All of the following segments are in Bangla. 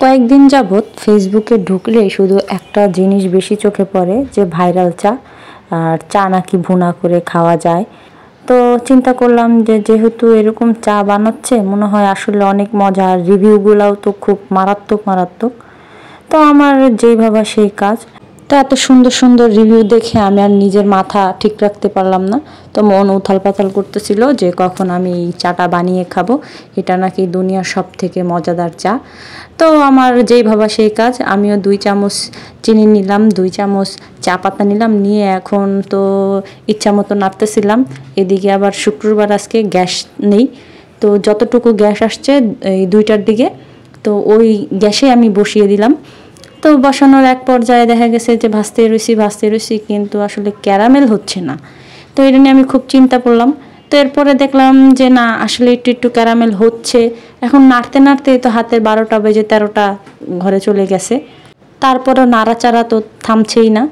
কয়েকদিন যাবৎ ফেসবুকে ঢুকলে শুধু একটা জিনিস বেশি চোখে পড়ে, যে ভাইরাল চা। আর চা নাকি ভুনা করে খাওয়া যায়। তো চিন্তা করলাম যে যেহেতু এরকম চা বানাচ্ছে, মনে হয় আসলে অনেক মজা রিভিউগুলাও তো খুব মারাত্মক মারাত্মক। তো আমার যেই ভাবা সেই কাজ। তো এত সুন্দর সুন্দর রিভিউ দেখে আমি আর নিজের মাথা ঠিক রাখতে পারলাম না। তো মন উথাল পাথাল করতেছিল যে কখন আমি এই চাটা বানিয়ে খাব। এটা নাকি দুনিয়ার সব থেকে মজাদার চা। তো আমার যেই ভাবা সেই কাজ, আমিও দুই চামচ চিনি নিলাম, দুই চামচ চা পাতা নিলাম, নিয়ে এখন তো ইচ্ছা মতো নাড়তেছিলাম। এদিকে আবার শুক্রবার আজকে গ্যাস নেই। তো যতটুকু গ্যাস আসছে এই দুইটার দিকে, তো ওই গ্যাসে আমি বসিয়ে দিলাম। তো বসানোর এক পর্যায়ে দেখা গেছে যে ভাসতে রয়েছি ভাসতে রয়েছি কিন্তু আসলে ক্যারামেল হচ্ছে না। তো এটা নিয়ে আমি খুব চিন্তা করলাম। তো এরপরে দেখলাম যে না, আসলে একটু একটু ক্যারামেল হচ্ছে। এখন নাড়তে নাড়তে তো হাতের বারোটা বেজে তেরোটা ঘরে চলে গেছে। তারপরও নাড়াচাড়া তো থামছেই না।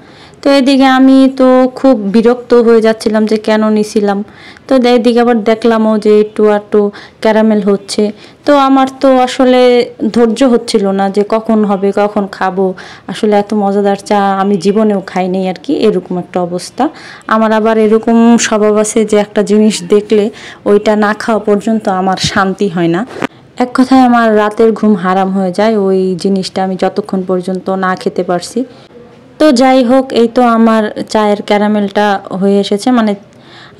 তো এদিকে আমি তো খুব বিরক্ত হয়ে যাচ্ছিলাম যে কেন নিছিলাম। তো এদিকে আবার দেখলামও যে একটু একটু ক্যারামেল হচ্ছে। তো আমার তো আসলে ধৈর্য হচ্ছিল না যে কখন হবে, কখন খাব। আসলে এত মজাদার চা আমি জীবনেও খাইনি আর কি, এরকম একটা অবস্থা। আমার আবার এরকম স্বভাব আছে যে একটা জিনিস দেখলে ওইটা না খাওয়া পর্যন্ত আমার শান্তি হয় না। এক কথায় আমার রাতের ঘুম হারাম হয়ে যায়, ওই জিনিসটা আমি যতক্ষণ পর্যন্ত না খেতে পারছি। তো যাই হোক, এই তো আমার চায়ের ক্যারামেলটা হয়ে এসেছে। মানে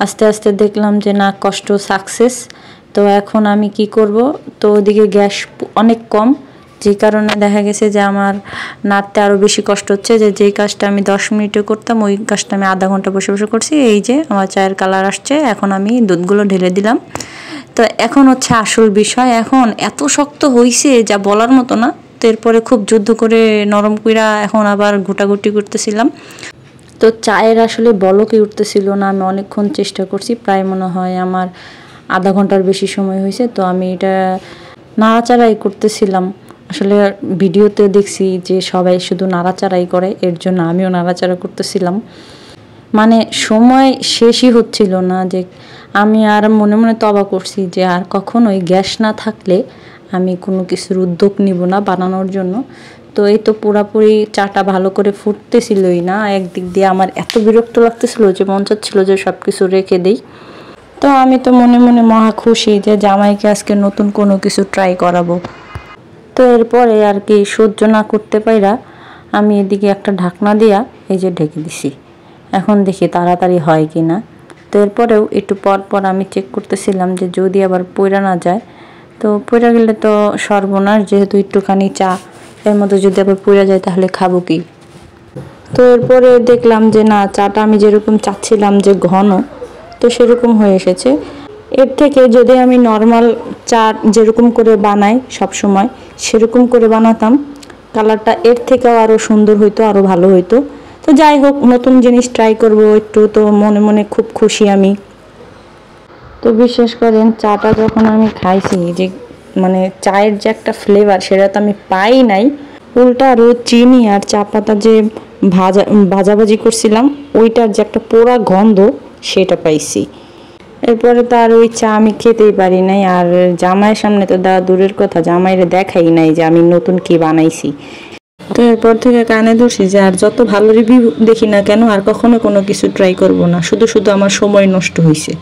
আস্তে আস্তে দেখলাম যে না, কষ্ট সাকসেস তো এখন আমি কি করব? তো ওদিকে গ্যাস অনেক কম, যে কারণে দেখা গেছে যে আমার নাড়তে আরও বেশি কষ্ট হচ্ছে। যে যেই কাজটা আমি দশ মিনিটে করতাম, ওই কাজটা আমি আধা ঘণ্টা বসে বসে করছি। এই যে আমার চায়ের কালার আসছে, এখন আমি দুধগুলো ঢেলে দিলাম। তো এখন হচ্ছে আসল বিষয়। এখন এত শক্ত হইছে, যা বলার মতো না। তো এরপরে খুব যুদ্ধ করে নরম কুইরা এখন আবার গোটাগুটি করতেছিলাম। তো চায়ের আসলে বলকে উঠতেছিল না, আমি অনেকক্ষণ চেষ্টা করছি, প্রায় মনে হয় আমার আধা ঘণ্টার বেশি সময় হয়েছে, তো আমি এটা নাড়াচাড়াই করতেছিলাম। আসলে ভিডিওতে দেখছি যে সবাই শুধু নাড়াচাড়াই করে, এর জন্য আমিও নাড়াচাড়া করতেছিলাম। মানে সময় শেষই হচ্ছিল না যে আমি আর মনে মনে তবা করছি যে আর কখন ওই গ্যাস না থাকলে আমি কোনো কিছুর উদ্যোগ নিব না বানানোর জন্য। তো এই তো পুরাপুরি চাটা ভালো করে ফুটতেছিলই না। একদিক দিয়ে আমার এত বিরক্ত লাগতেছিল যে মন চাচ্ছিল যে সব কিছু রেখে দেই। তো আমি তো মনে মনে মহা খুশি যে জামাইকে আজকে নতুন কোনো কিছু ট্রাই করাবো। তো এরপরে আর কি সহ্য না করতে পাইরা আমি এদিকে একটা ঢাকনা দিয়া এই যে ঢেকে দিছি। এখন দেখি তাড়াতাড়ি হয় কি না তো এরপরেও একটু পর পর আমি চেক করতেছিলাম যে যদি আবার পইরা না যায় তো পইরা গেলে তো সর্বনাশ, যেহেতু একটুখানি চা। এর মধ্যে যদি আবার পইরা যায়, তাহলে খাব কি? তো এরপরে দেখলাম যে, না, চাটা আমি যেরকম চাচ্ছিলাম যে ঘন, তো সেরকম হয়ে এসেছে। এর থেকে যদি আমি নর্মাল চা যেরকম করে বানাই সব সময় সেরকম করে বানাতাম। কালারটা এর থেকেও আরও সুন্দর হইতো আরও ভালো হইতো। তো যাই হোক, নতুন জিনিস ট্রাই করব, একটু তো মনে মনে খুব খুশি আমি। তো বিশ্বাস করেন চাটা যখন আমি খাইছি, যে মানে চায়ের যে একটা ফ্লেভার সেটা তো আমি পাই নাই। উল্টা আরও চিনি আর চা পাতা যে ভাজা, ভাজাভাজি করছিলাম, ওইটার যে একটা পোড়া গন্ধ, সেটা পাইছি। এরপরে তো আর ওই চা আমি খেতেই পারি নাই, আর জামাইয়ের সামনে তো দা দূরের কথা, জামাইরে দেখাই নাই যে আমি নতুন কি বানাইছি। তো এরপর থেকে কানে ধরছি যে আর যত ভালো রিভিউ দেখি না কেন, আর কখনো কোনো কিছু ট্রাই করব না, শুধু শুধু আমার সময় নষ্ট হয়েছে